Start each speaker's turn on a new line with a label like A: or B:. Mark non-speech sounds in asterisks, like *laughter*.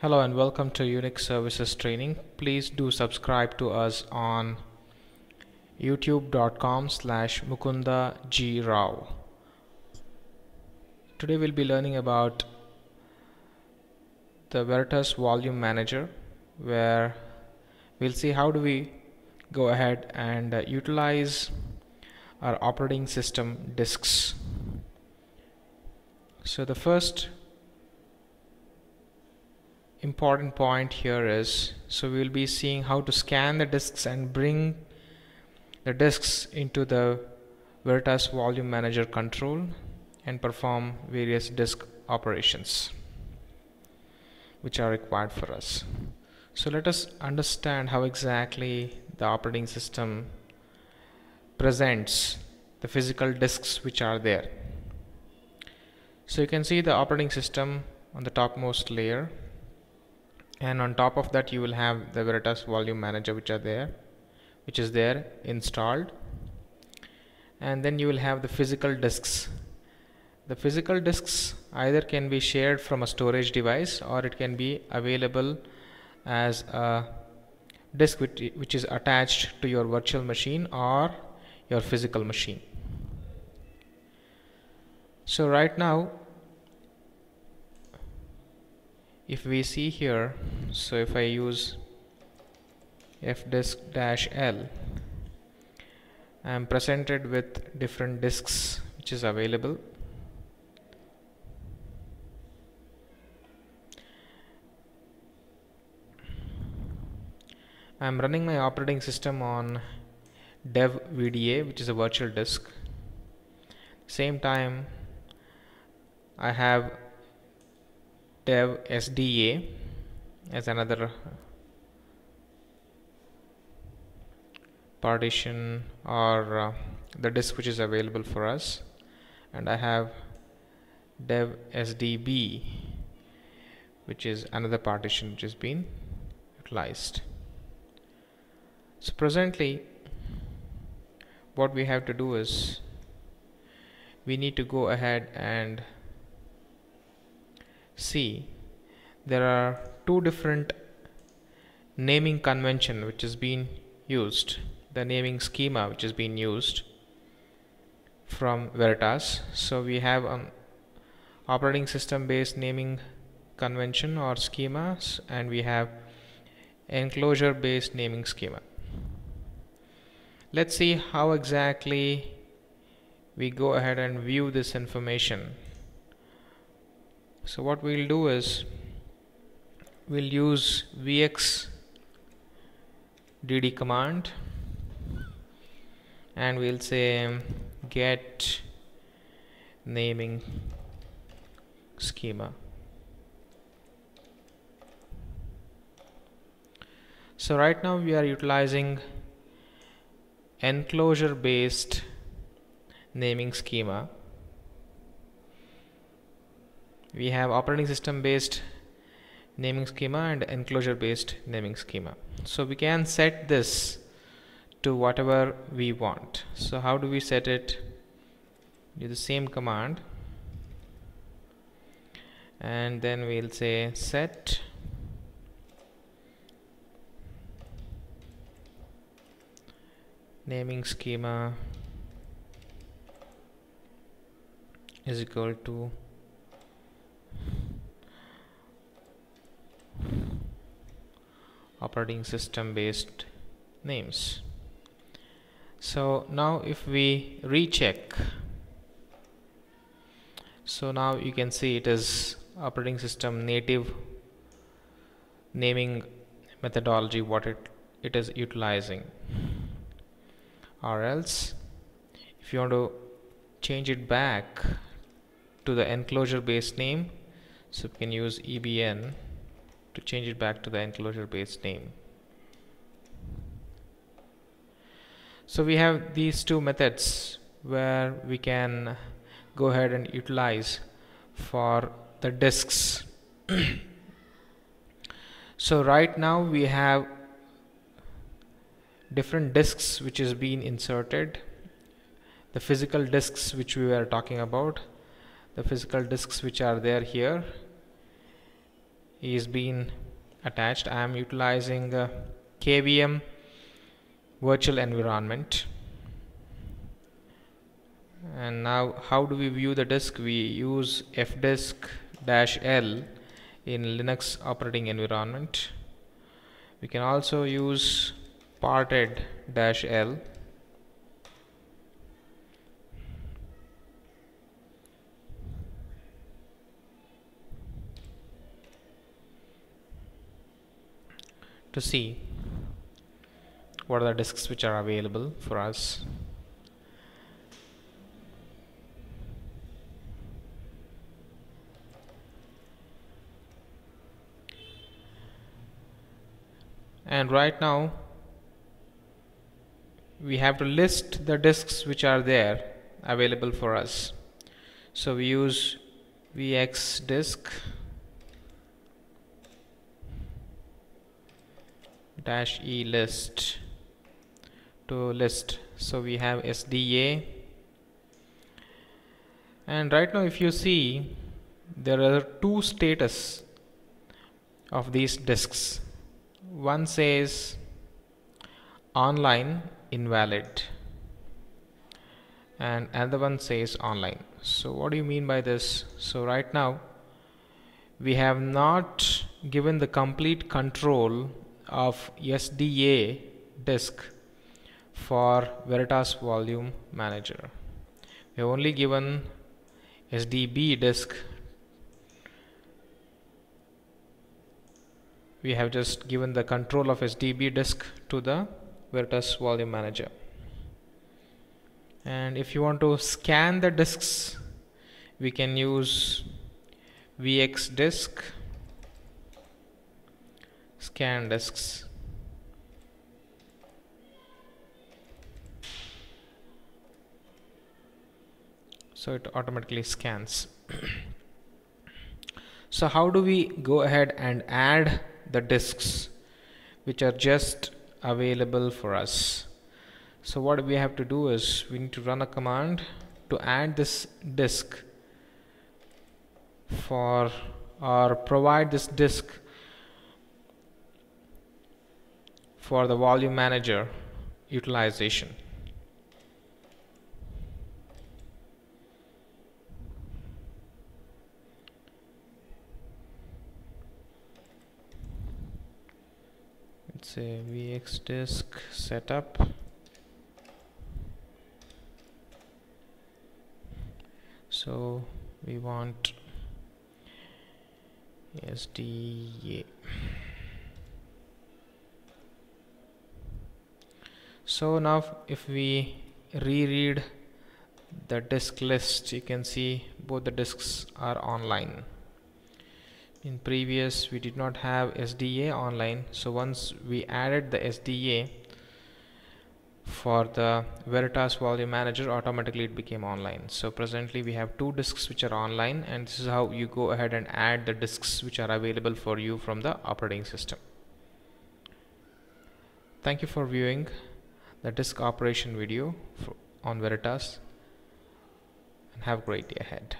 A: Hello and welcome to Unix Services Training. Please do subscribe to us on youtube.com slash Mukunda G Rao. Today we'll be learning about the Veritas Volume Manager where we'll see how do we go ahead and uh, utilize our operating system disks. So the first important point here is so we will be seeing how to scan the disks and bring the disks into the Veritas Volume Manager control and perform various disk operations which are required for us. So let us understand how exactly the operating system presents the physical disks which are there. So you can see the operating system on the topmost layer and on top of that you will have the Veritas volume manager which are there which is there installed. And then you will have the physical disks. The physical disks either can be shared from a storage device or it can be available as a disk which, which is attached to your virtual machine or your physical machine. So right now if we see here so if I use fdisk dash L I am presented with different disks which is available. I am running my operating system on dev VDA which is a virtual disk. Same time I have dev SDA as another partition or uh, the disk which is available for us. And I have dev SDB which is another partition which has been utilized. So presently what we have to do is we need to go ahead and see there are two different naming convention which is being used. The naming schema which is being used from Veritas. So we have an operating system based naming convention or schemas and we have enclosure based naming schema. Let's see how exactly we go ahead and view this information so what we'll do is we'll use vx dd command and we'll say get naming schema. So right now we are utilizing enclosure based naming schema we have operating system based naming schema and enclosure based naming schema. So we can set this to whatever we want. So how do we set it? Do the same command. And then we'll say set. Naming schema is equal to operating system based names. So now if we recheck so now you can see it is operating system native naming methodology what it it is utilizing. Or else if you want to change it back to the enclosure based name so we can use EBN to change it back to the enclosure based name. So we have these two methods where we can go ahead and utilize for the disks. *clears throat* So right now we have different disks which is being inserted. The physical disks which we were talking about the physical disks which are there here is being attached. I am utilizing uh, KVM virtual environment. And now how do we view the disk? We use fdisk dash l in Linux operating environment. We can also use parted dash l to see what are the disks which are available for us. And right now we have to list the disks which are there available for us. So we use vx disk dash e list to list. So we have SDA and right now if you see there are two status of these disks. One says online invalid and another one says online. So what do you mean by this? So right now we have not given the complete control of SDA disk for Veritas Volume Manager. We have only given SDB disk. We have just given the control of SDB disk to the Veritas Volume Manager. And if you want to scan the disks, we can use VX disk scan disks. So it automatically scans. *clears throat* So how do we go ahead and add the disks which are just available for us? So what we have to do is we need to run a command to add this disk for or provide this disk for the volume manager utilization. It's a VX disk setup. So we want SDA. So now if we reread the disk list you can see both the disks are online. In previous we did not have SDA online. So once we added the SDA for the Veritas volume manager automatically it became online. So presently we have two disks which are online and this is how you go ahead and add the disks which are available for you from the operating system. Thank you for viewing the disk operation video on Veritas and have a great day ahead.